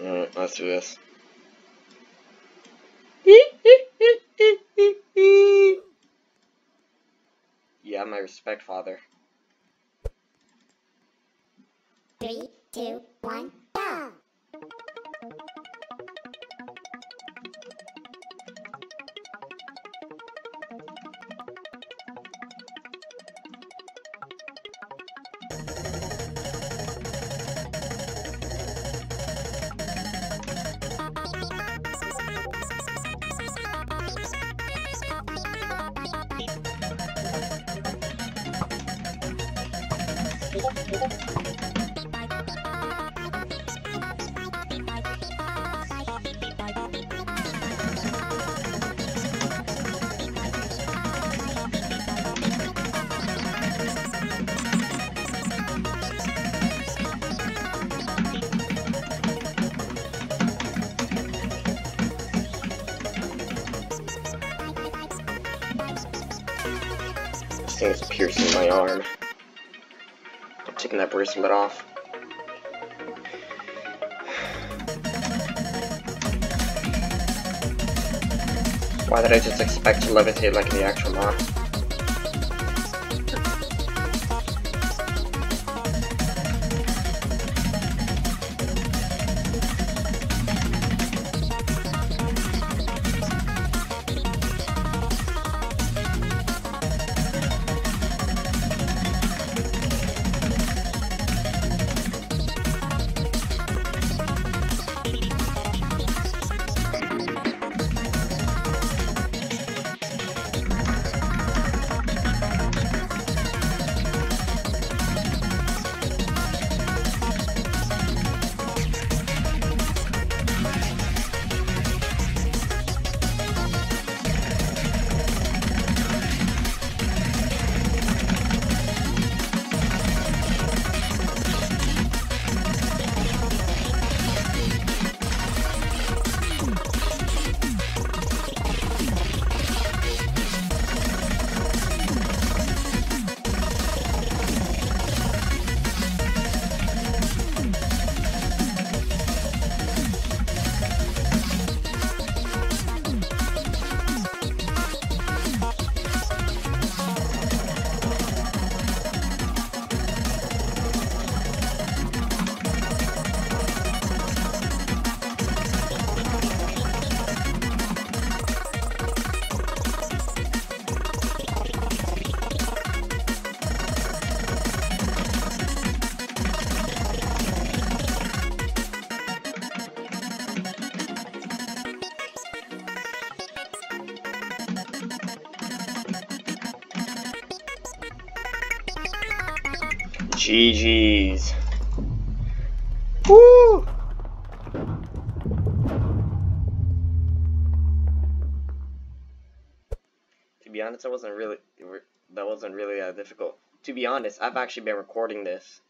Mm, let's do this. Yeah, my respect, father. Three, two, one, This thing is piercing my arm. Taking that bracelet off. Why did I just expect to levitate like the actual mod? GG's. Woo! To be honest, that wasn't really that wasn't really that difficult. To be honest, I've actually been recording this